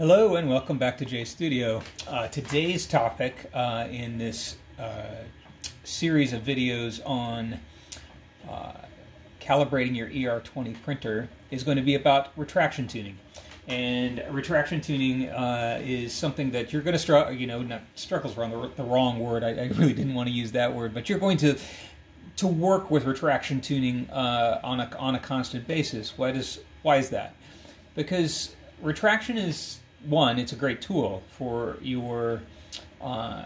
Hello and welcome back to J Studio. Uh, today's topic uh, in this uh, series of videos on uh, calibrating your ER20 printer is going to be about retraction tuning. And retraction tuning uh, is something that you're going to struggle, you know, not struggles wrong, the, the wrong word. I, I, really didn't want to use that word, but you're going to to work with retraction tuning uh, on a on a constant basis. Why does why is that? Because retraction is one, it's a great tool for your uh,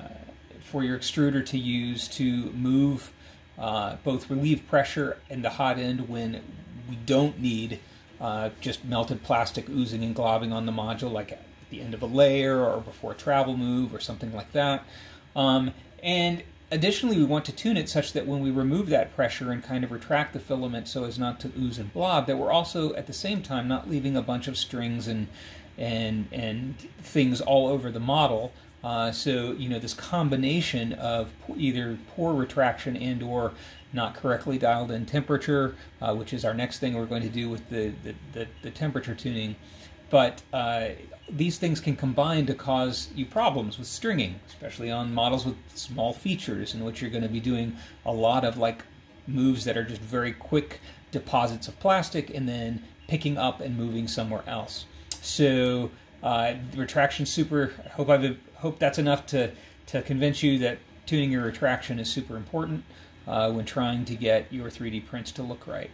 for your extruder to use to move uh, both relieve pressure in the hot end when we don't need uh, just melted plastic oozing and globbing on the module, like at the end of a layer or before a travel move or something like that. Um, and additionally, we want to tune it such that when we remove that pressure and kind of retract the filament so as not to ooze and blob, that we're also at the same time not leaving a bunch of strings and and and things all over the model. Uh, so you know this combination of either poor retraction and or not correctly dialed in temperature, uh, which is our next thing we're going to do with the the, the, the temperature tuning. But uh, these things can combine to cause you problems with stringing, especially on models with small features in which you're going to be doing a lot of like moves that are just very quick deposits of plastic and then picking up and moving somewhere else. So uh, retraction super. I hope I hope that's enough to to convince you that tuning your retraction is super important uh, when trying to get your 3D prints to look right.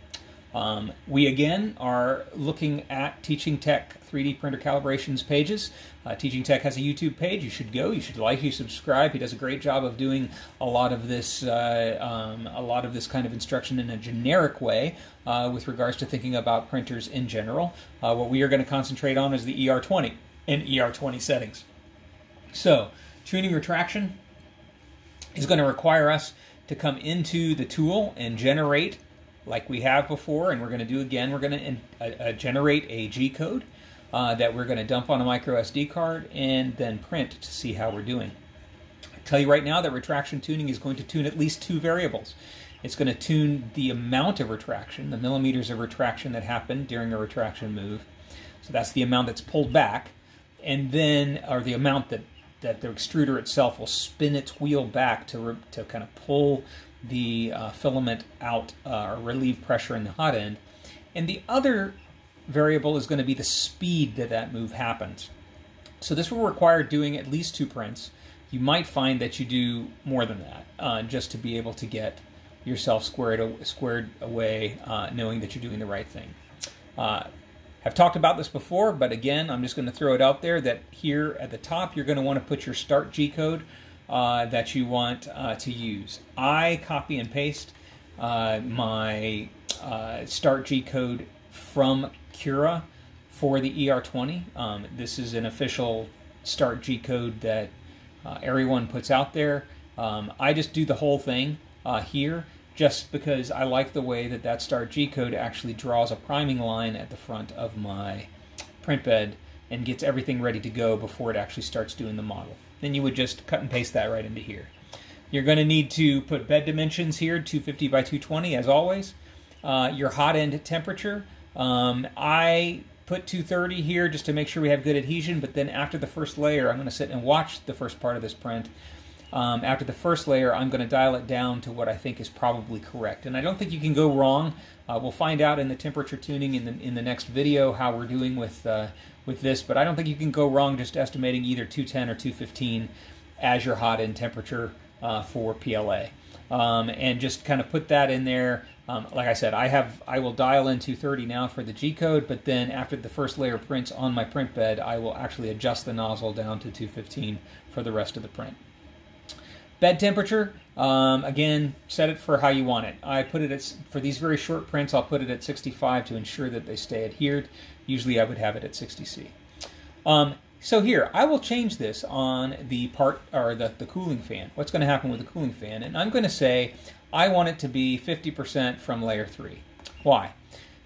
Um, we again are looking at Teaching Tech 3D printer calibrations pages. Uh, Teaching Tech has a YouTube page. You should go. You should like. You subscribe. He does a great job of doing a lot of this, uh, um, a lot of this kind of instruction in a generic way uh, with regards to thinking about printers in general. Uh, what we are going to concentrate on is the ER20 and ER20 settings. So, tuning retraction is going to require us to come into the tool and generate like we have before, and we're going to do again, we're going to uh, uh, generate a G code uh, that we're going to dump on a micro SD card and then print to see how we're doing. I tell you right now that retraction tuning is going to tune at least two variables. It's going to tune the amount of retraction, the millimeters of retraction that happen during a retraction move. So that's the amount that's pulled back, and then, or the amount that, that the extruder itself will spin its wheel back to, to kind of pull the uh, filament out uh, or relieve pressure in the hot end. And the other variable is going to be the speed that that move happens. So this will require doing at least two prints. You might find that you do more than that uh, just to be able to get yourself squared, squared away uh, knowing that you're doing the right thing. Uh, I've talked about this before, but again, I'm just going to throw it out there that here at the top, you're going to want to put your start G code uh, that you want uh, to use. I copy and paste uh, my uh, start G code from Cura for the ER20. Um, this is an official start G code that uh, Eryone puts out there. Um, I just do the whole thing uh, here just because I like the way that that start G code actually draws a priming line at the front of my print bed and gets everything ready to go before it actually starts doing the model then you would just cut and paste that right into here. You're going to need to put bed dimensions here, 250 by 220 as always. Uh, your hot end temperature. Um, I put 230 here just to make sure we have good adhesion, but then after the first layer, I'm going to sit and watch the first part of this print. Um, after the first layer, I'm going to dial it down to what I think is probably correct. And I don't think you can go wrong. Uh, we'll find out in the temperature tuning in the, in the next video how we're doing with, uh, with this, but I don't think you can go wrong just estimating either 210 or 215 as your hot end temperature uh, for PLA. Um, and just kind of put that in there. Um, like I said, I have I will dial in 230 now for the G code, but then after the first layer prints on my print bed, I will actually adjust the nozzle down to 215 for the rest of the print. Bed temperature, um, again, set it for how you want it. I put it at, for these very short prints, I'll put it at 65 to ensure that they stay adhered. Usually I would have it at 60C. Um, so here, I will change this on the part, or the, the cooling fan. What's going to happen with the cooling fan? And I'm going to say I want it to be 50% from layer 3. Why?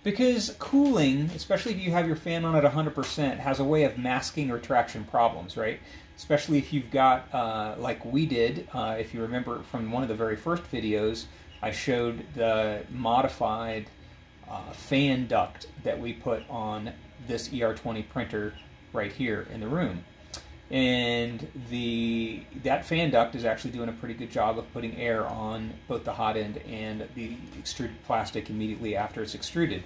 Because cooling, especially if you have your fan on at 100%, has a way of masking retraction problems, right? especially if you've got, uh, like we did, uh, if you remember from one of the very first videos, I showed the modified uh, fan duct that we put on this ER20 printer right here in the room. And the that fan duct is actually doing a pretty good job of putting air on both the hot end and the extruded plastic immediately after it's extruded.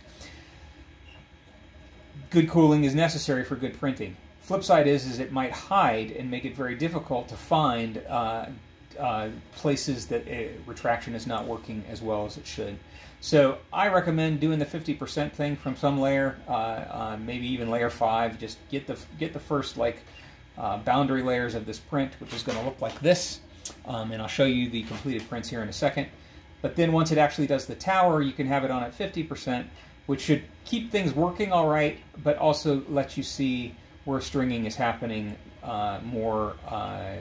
Good cooling is necessary for good printing. Flip side is, is it might hide and make it very difficult to find uh, uh, places that retraction is not working as well as it should. So I recommend doing the 50% thing from some layer, uh, uh, maybe even layer five. Just get the get the first like uh, boundary layers of this print, which is going to look like this. Um, and I'll show you the completed prints here in a second. But then once it actually does the tower, you can have it on at 50%, which should keep things working all right, but also let you see where stringing is happening uh, more uh,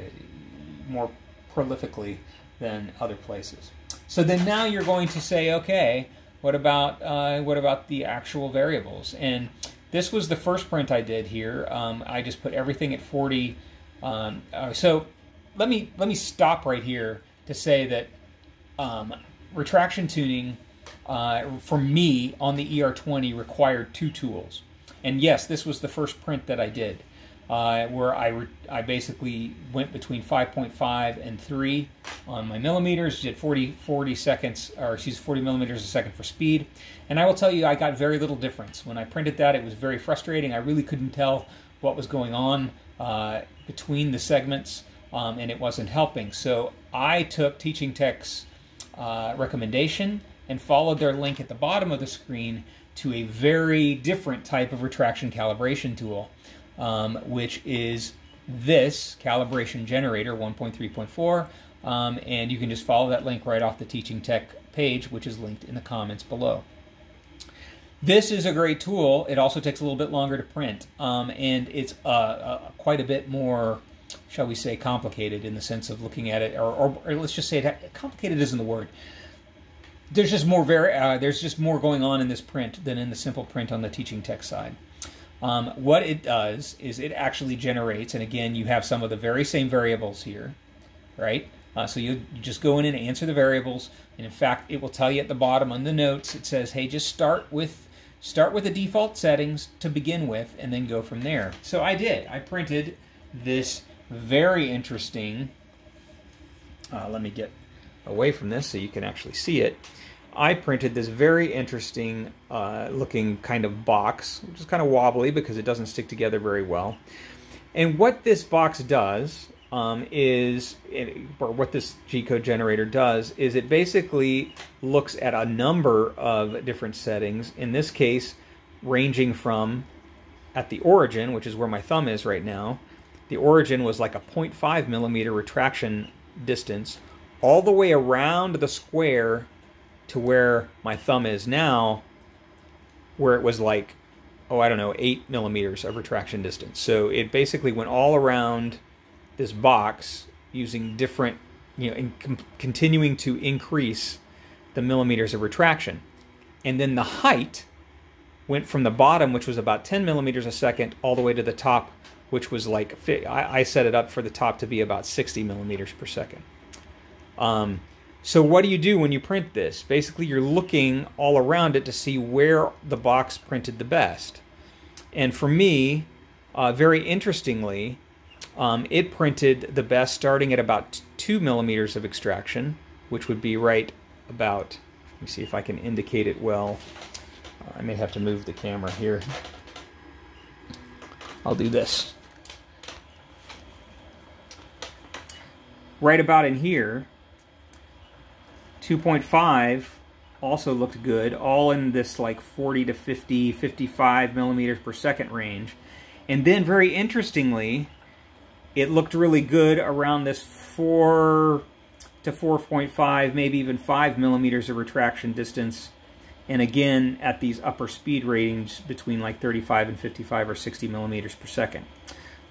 more prolifically than other places. So then now you're going to say, okay, what about uh, what about the actual variables? And this was the first print I did here. Um, I just put everything at 40. Um, uh, so let me let me stop right here to say that um, retraction tuning uh, for me on the ER20 required two tools. And yes, this was the first print that I did uh, where I, I basically went between 5.5 and 3 on my millimeters, did 40, 40 seconds, or excuse 40 millimeters a second for speed. And I will tell you, I got very little difference. When I printed that, it was very frustrating. I really couldn't tell what was going on uh, between the segments, um, and it wasn't helping. So I took Teaching Tech's uh, recommendation and followed their link at the bottom of the screen to a very different type of retraction calibration tool um, which is this calibration generator 1.3.4. Um, and you can just follow that link right off the Teaching Tech page, which is linked in the comments below. This is a great tool. It also takes a little bit longer to print, um, and it's uh, uh, quite a bit more, shall we say, complicated in the sense of looking at it, or, or, or let's just say it, complicated isn't the word. There's just more very, uh, there's just more going on in this print than in the simple print on the Teaching Tech side. Um, what it does is it actually generates, and again, you have some of the very same variables here, right? Uh, so you, just go in and answer the variables, and in fact, it will tell you at the bottom on the notes. It says, "Hey, just start with start with the default settings to begin with, and then go from there." So I did. I printed this very interesting. Uh, let me get away from this so you can actually see it. I printed this very interesting uh, looking kind of box, which is kind of wobbly because it doesn't stick together very well. And what this box does um, is, or what this G-code generator does, is it basically looks at a number of different settings, in this case ranging from at the origin, which is where my thumb is right now, the origin was like a 0.5 millimeter retraction distance, all the way around the square to where my thumb is now, where it was like, oh, I don't know, eight millimeters of retraction distance. So it basically went all around this box using different, you know, continuing to increase the millimeters of retraction. And then the height went from the bottom, which was about 10 millimeters a second, all the way to the top, which was like, I, set it up for the top to be about 60 millimeters per second. Um, so what do you do when you print this? Basically, you're looking all around it to see where the box printed the best. And for me, uh, very interestingly, um, it printed the best starting at about two millimeters of extraction, which would be right about, let me see if I can indicate it well. Uh, I may have to move the camera here. I'll do this. Right about in here, 2.5 also looked good, all in this like 40 to 50, 55 millimeters per second range. And then very interestingly, it looked really good around this 4 to 4.5, maybe even 5 millimeters of retraction distance. And again, at these upper speed ratings between like 35 and 55 or 60 millimeters per second.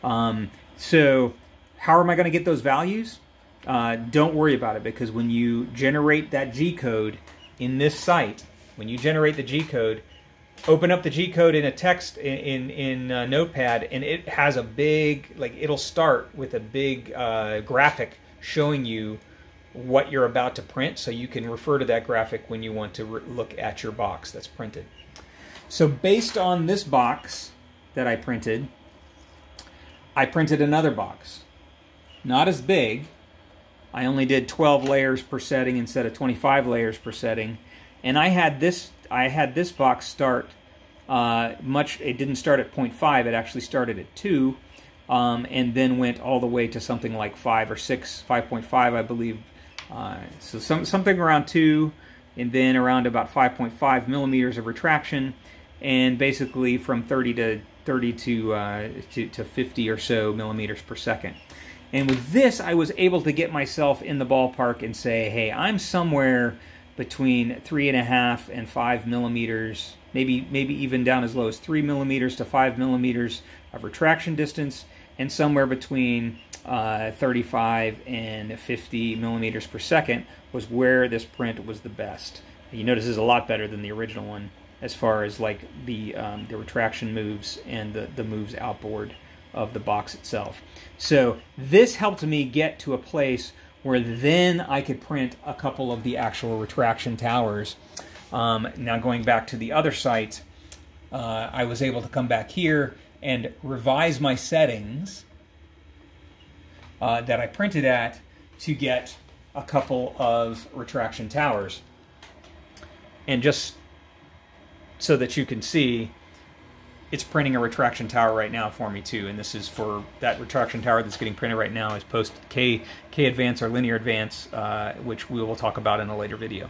Um, so how am I going to get those values? Uh, don't worry about it because when you generate that G code in this site, when you generate the G code, open up the G code in a text in in, in uh, Notepad, and it has a big like it'll start with a big uh, graphic showing you what you're about to print, so you can refer to that graphic when you want to look at your box that's printed. So based on this box that I printed, I printed another box. Not as big. I only did 12 layers per setting instead of 25 layers per setting. And I had this I had this box start uh, much it didn't start at 0.5, it actually started at 2 um, and then went all the way to something like 5 or 6, 5.5 I believe. Uh, so some, something around 2 and then around about 5.5 millimeters of retraction and basically from 30 to 30 to, uh, to, to 50 or so millimeters per second. And with this, I was able to get myself in the ballpark and say, hey, I'm somewhere between three and a half and five millimeters, maybe maybe even down as low as three millimeters to five millimeters of retraction distance, and somewhere between uh, 35 and 50 millimeters per second was where this print was the best. You notice is a lot better than the original one as far as like the um, the retraction moves and the, the moves outboard of the box itself. So this helped me get to a place where then I could print a couple of the actual retraction towers. Um, now going back to the other site, uh, I was able to come back here and revise my settings uh, that I printed at to get a couple of retraction towers. And just so that you can see, it's printing a retraction tower right now for me too. And this is for that retraction tower that's getting printed right now is post K, K Advance or Linear Advance, uh, which we will talk about in a later video.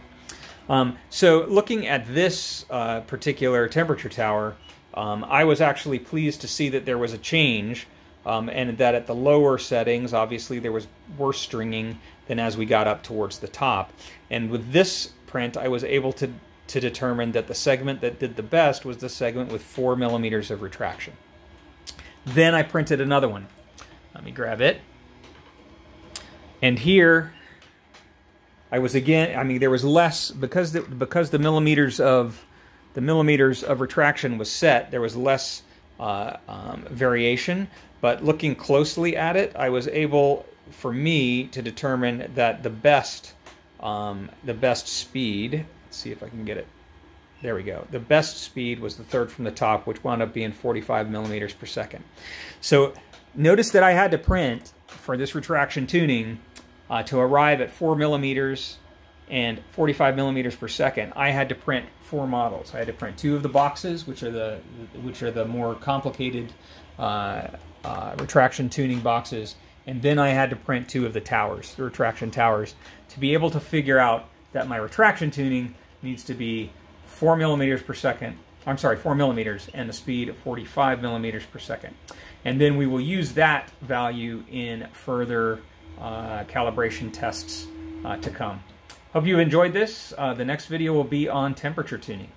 Um, so looking at this uh, particular temperature tower, um, I was actually pleased to see that there was a change um, and that at the lower settings, obviously there was worse stringing than as we got up towards the top. And with this print, I was able to to determine that the segment that did the best was the segment with four millimeters of retraction. Then I printed another one. Let me grab it. And here, I was again, I mean, there was less, because the, because the millimeters of, the millimeters of retraction was set, there was less uh, um, variation. But looking closely at it, I was able, for me, to determine that the best, um, the best speed Let's see if I can get it. There we go. The best speed was the third from the top, which wound up being 45 millimeters per second. So notice that I had to print for this retraction tuning uh, to arrive at 4 millimeters and 45 millimeters per second. I had to print four models. I had to print two of the boxes, which are the which are the more complicated uh, uh, retraction tuning boxes, and then I had to print two of the towers, the retraction towers, to be able to figure out that my retraction tuning needs to be 4 millimeters per second. I'm sorry, 4 millimeters and the speed of 45 millimeters per second. And then we will use that value in further uh, calibration tests uh, to come. Hope you enjoyed this. Uh, the next video will be on temperature tuning.